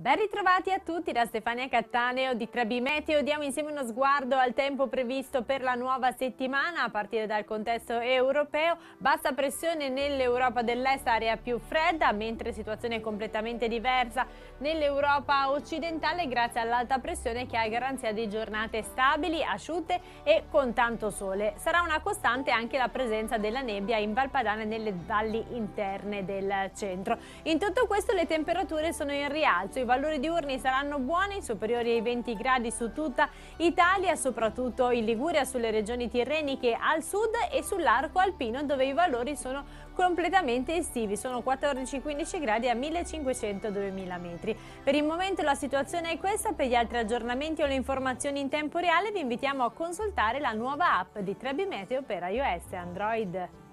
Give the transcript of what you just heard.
Ben ritrovati a tutti da Stefania Cattaneo di Trebi Meteo. Diamo insieme uno sguardo al tempo previsto per la nuova settimana a partire dal contesto europeo. Bassa pressione nell'Europa dell'Est, area più fredda, mentre situazione completamente diversa nell'Europa occidentale grazie all'alta pressione che ha garanzia di giornate stabili, asciutte e con tanto sole. Sarà una costante anche la presenza della nebbia in Valpadana e nelle valli interne del centro. In tutto questo le temperature sono in rialzo valori diurni saranno buoni, superiori ai 20 gradi su tutta Italia, soprattutto in Liguria, sulle regioni tirreniche al sud e sull'arco alpino dove i valori sono completamente estivi, sono 14-15 gradi a 1500-2000 metri. Per il momento la situazione è questa, per gli altri aggiornamenti o le informazioni in tempo reale vi invitiamo a consultare la nuova app di Trebi Meteo per iOS e Android.